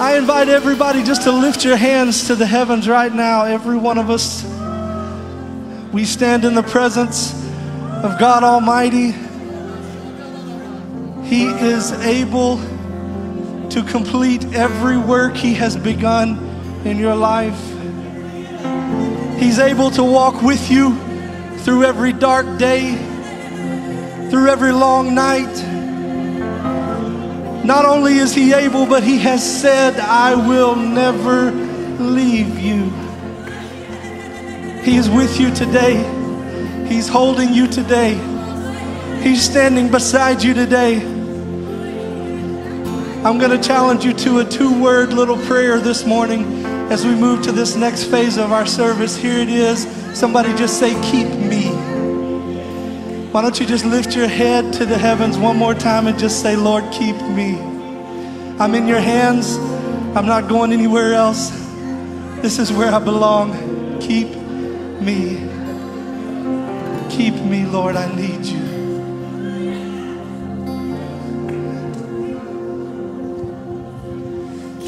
I invite everybody just to lift your hands to the heavens right now, every one of us. We stand in the presence of God Almighty. He is able to complete every work He has begun in your life. He's able to walk with you through every dark day, through every long night. Not only is He able, but He has said, I will never leave you. He is with you today. He's holding you today. He's standing beside you today. I'm going to challenge you to a two word little prayer this morning as we move to this next phase of our service. Here it is. Somebody just say, Keep me. Why don't you just lift your head to the heavens one more time and just say, Lord, keep me. I'm in your hands. I'm not going anywhere else. This is where I belong. Keep me. Keep me, Lord. I need you.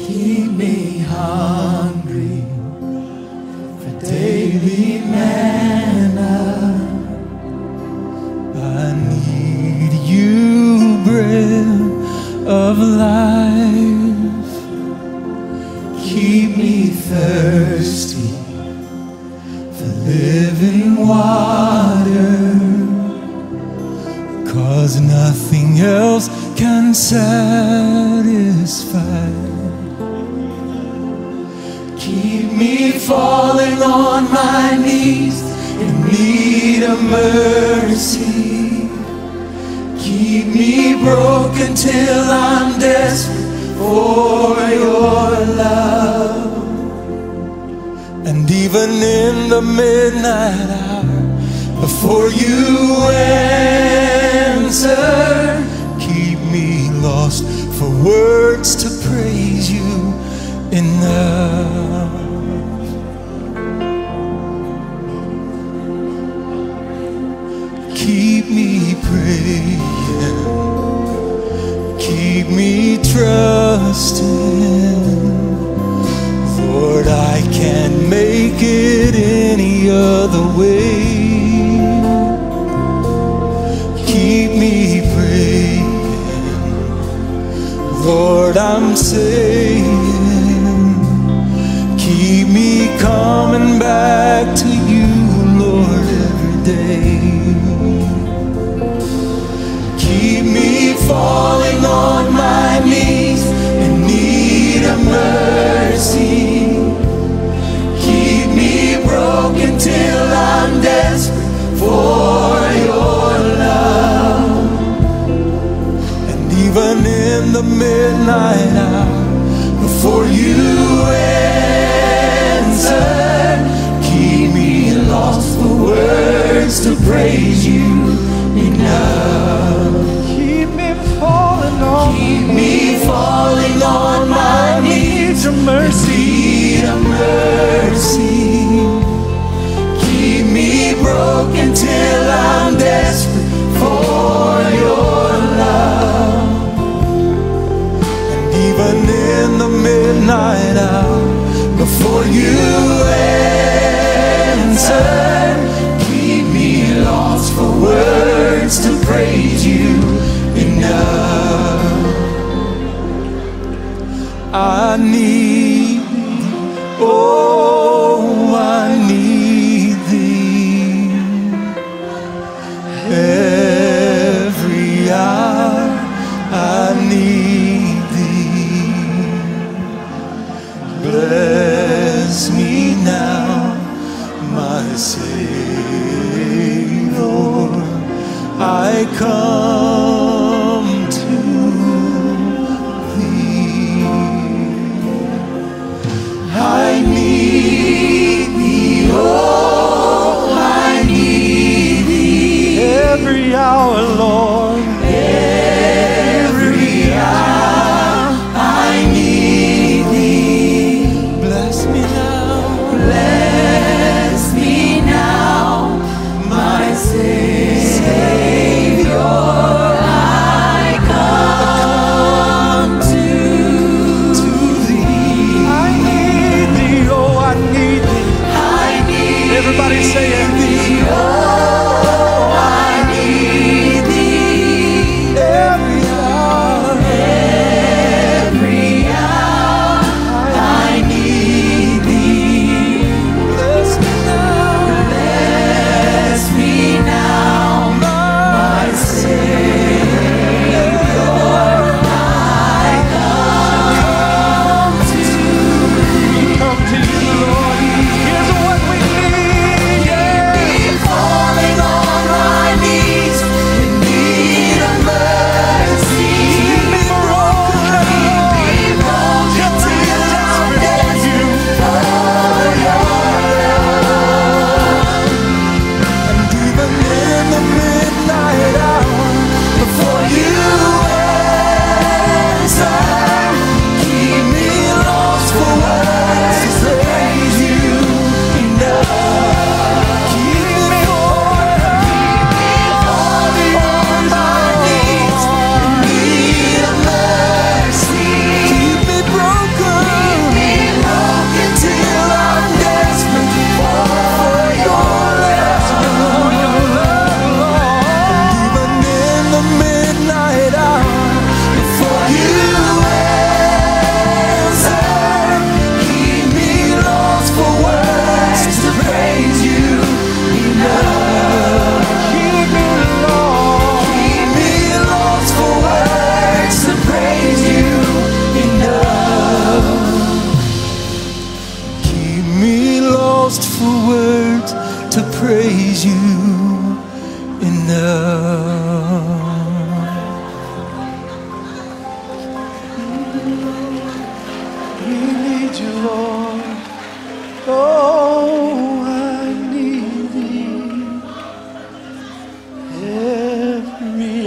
Keep me hungry bread of life. Keep me thirsty for living water. Cause nothing else can satisfy. Keep me falling on my knees in need of mercy. Broken till I'm desperate for your love. And even in the midnight hour, before you answer, keep me lost for words to praise you enough. Keep me praying, keep me trusting. Lord, I can't make it any other way. Keep me praying, Lord, I'm saying, midnight I need oh, I need thee every hour. I need thee. Bless me now, my Savior. I come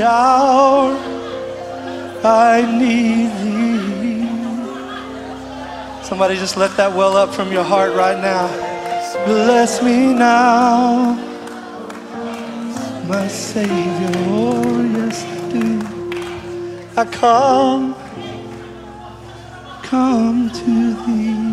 hour I need thee. Somebody just let that well up from your heart right now. Bless me now, my Savior. Oh, yes, do. I come, come to thee.